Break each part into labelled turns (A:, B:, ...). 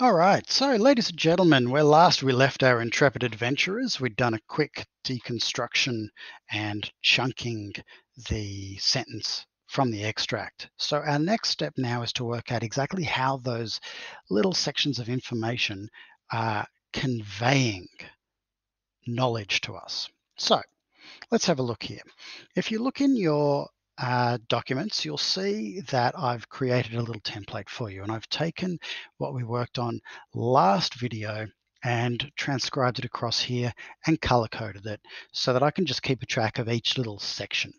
A: All right, so ladies and gentlemen, where last we left our intrepid adventurers, we'd done a quick deconstruction and chunking the sentence from the extract. So our next step now is to work out exactly how those little sections of information are conveying knowledge to us. So let's have a look here. If you look in your uh, documents, you'll see that I've created a little template for you and I've taken what we worked on last video and transcribed it across here and color coded it so that I can just keep a track of each little section.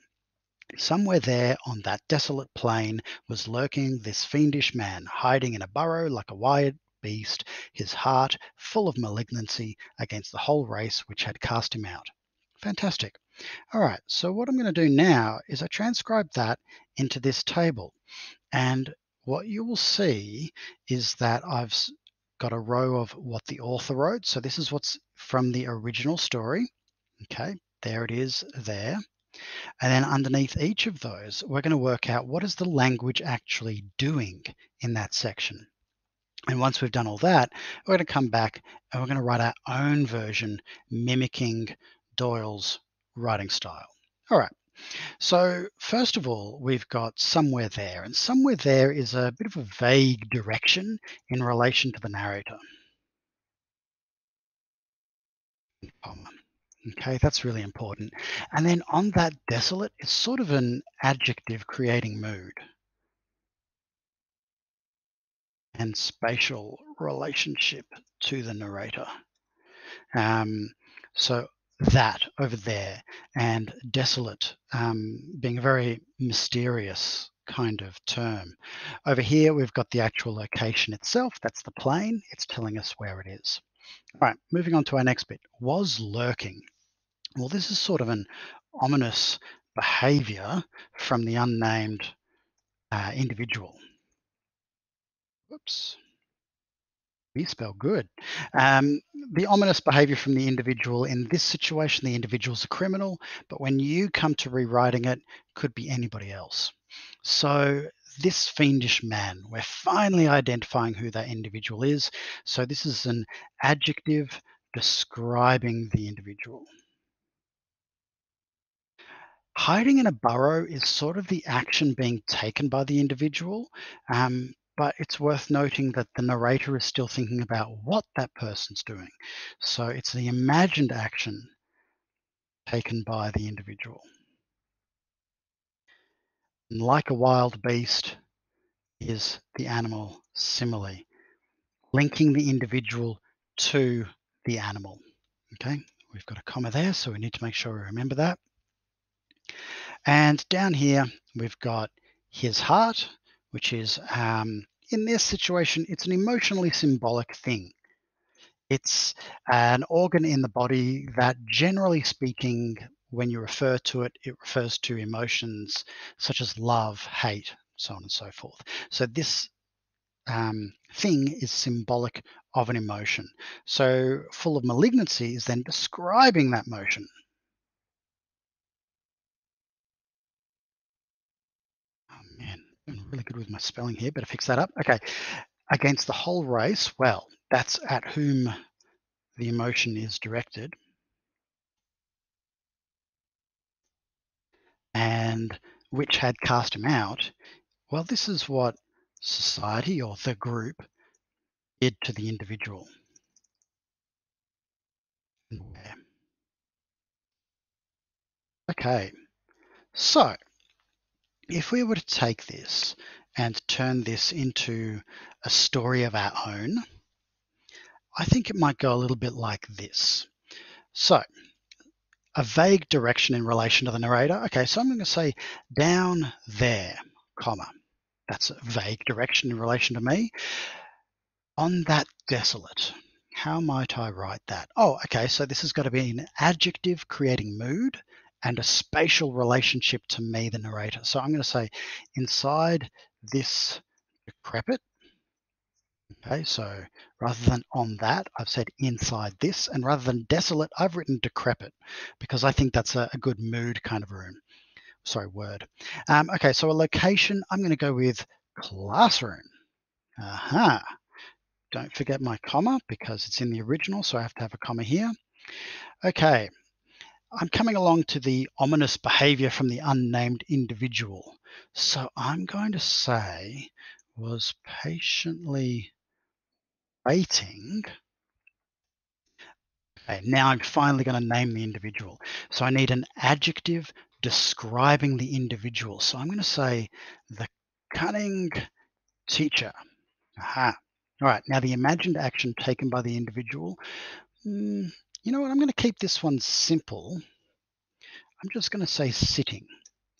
A: Somewhere there on that desolate plain was lurking this fiendish man, hiding in a burrow like a wild beast, his heart full of malignancy against the whole race which had cast him out. Fantastic. All right, so what I'm going to do now is I transcribe that into this table. And what you will see is that I've got a row of what the author wrote. So this is what's from the original story. Okay, there it is there. And then underneath each of those, we're going to work out what is the language actually doing in that section. And once we've done all that, we're going to come back and we're going to write our own version mimicking Doyle's writing style. All right. So first of all, we've got somewhere there, and somewhere there is a bit of a vague direction in relation to the narrator. Okay, that's really important. And then on that desolate, it's sort of an adjective creating mood and spatial relationship to the narrator. Um, so that over there and desolate um, being a very mysterious kind of term. Over here, we've got the actual location itself. That's the plain. It's telling us where it is. All right, moving on to our next bit. Was lurking. Well, this is sort of an ominous behavior from the unnamed uh, individual. Whoops. We spell good. Um, the ominous behavior from the individual in this situation, the individual's a criminal, but when you come to rewriting it, could be anybody else. So this fiendish man, we're finally identifying who that individual is. So this is an adjective describing the individual. Hiding in a burrow is sort of the action being taken by the individual, um, but it's worth noting that the narrator is still thinking about what that person's doing. So it's the imagined action taken by the individual. And like a wild beast is the animal simile, linking the individual to the animal. Okay, we've got a comma there, so we need to make sure we remember that. And down here, we've got his heart, which is um, in this situation, it's an emotionally symbolic thing. It's an organ in the body that, generally speaking, when you refer to it, it refers to emotions such as love, hate, so on and so forth. So this um, thing is symbolic of an emotion. So full of malignancy is then describing that motion. Really good with my spelling here, better fix that up. Okay, against the whole race, well, that's at whom the emotion is directed. And which had cast him out. Well, this is what society or the group did to the individual. Okay, so if we were to take this and turn this into a story of our own, I think it might go a little bit like this. So, a vague direction in relation to the narrator. Okay, so I'm going to say down there, comma. That's a vague direction in relation to me. On that desolate, how might I write that? Oh, okay, so this has got to be an adjective creating mood and a spatial relationship to me, the narrator. So I'm going to say inside this decrepit. Okay, so rather than on that, I've said inside this, and rather than desolate, I've written decrepit because I think that's a, a good mood kind of room. Sorry, word. Um, okay, so a location, I'm going to go with classroom. Aha. don't forget my comma because it's in the original, so I have to have a comma here. Okay, I'm coming along to the ominous behavior from the unnamed individual. So I'm going to say was patiently waiting. Okay, now I'm finally going to name the individual. So I need an adjective describing the individual. So I'm going to say the cunning teacher. Aha. All right, now the imagined action taken by the individual. Mm, you know what, I'm going to keep this one simple. I'm just going to say sitting.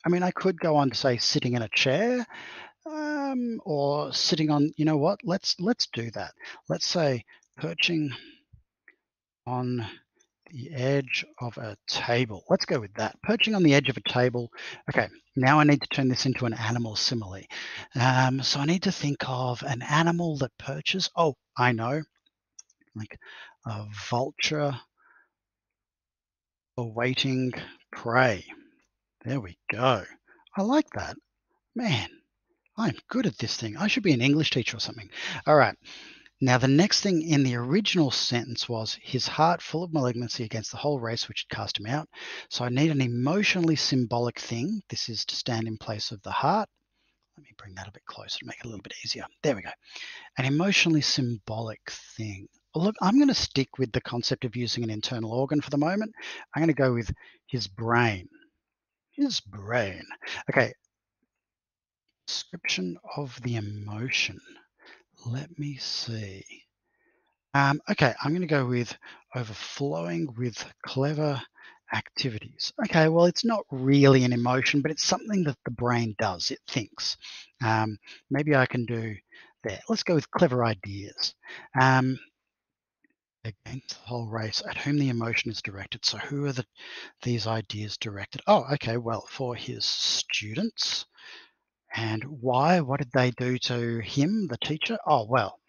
A: I mean, I could go on to say sitting in a chair um, or sitting on, you know what, let's, let's do that. Let's say perching on the edge of a table. Let's go with that. Perching on the edge of a table. Okay, now I need to turn this into an animal simile. Um, so I need to think of an animal that perches. Oh, I know. Like a vulture awaiting prey. There we go. I like that. Man, I'm good at this thing. I should be an English teacher or something. All right. Now, the next thing in the original sentence was his heart full of malignancy against the whole race which had cast him out. So I need an emotionally symbolic thing. This is to stand in place of the heart. Let me bring that a bit closer to make it a little bit easier. There we go. An emotionally symbolic thing. Look, I'm going to stick with the concept of using an internal organ for the moment. I'm going to go with his brain. His brain. Okay. Description of the emotion. Let me see. Um, okay, I'm going to go with overflowing with clever activities. Okay, well, it's not really an emotion, but it's something that the brain does. It thinks. Um, maybe I can do there. Let's go with clever ideas. Um, against the whole race at whom the emotion is directed. So who are the these ideas directed? Oh, okay, well, for his students. And why? What did they do to him, the teacher? Oh, well,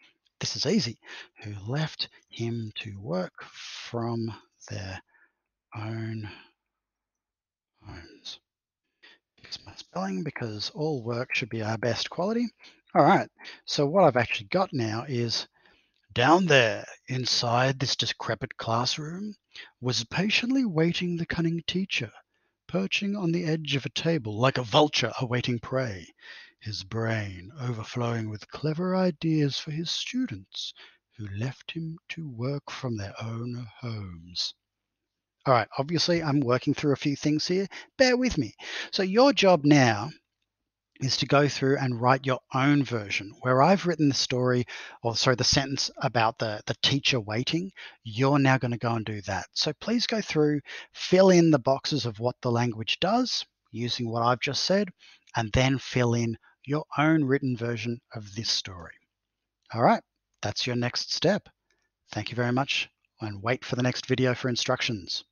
A: this is easy. Who left him to work from their own homes. Fix my spelling because all work should be our best quality. All right, so what I've actually got now is down there, inside this decrepit classroom, was patiently waiting the cunning teacher, perching on the edge of a table like a vulture awaiting prey, his brain overflowing with clever ideas for his students, who left him to work from their own homes. All right, obviously I'm working through a few things here. Bear with me. So your job now is to go through and write your own version. Where I've written the story, or sorry, the sentence about the, the teacher waiting, you're now going to go and do that. So please go through, fill in the boxes of what the language does using what I've just said, and then fill in your own written version of this story. All right, that's your next step. Thank you very much and wait for the next video for instructions.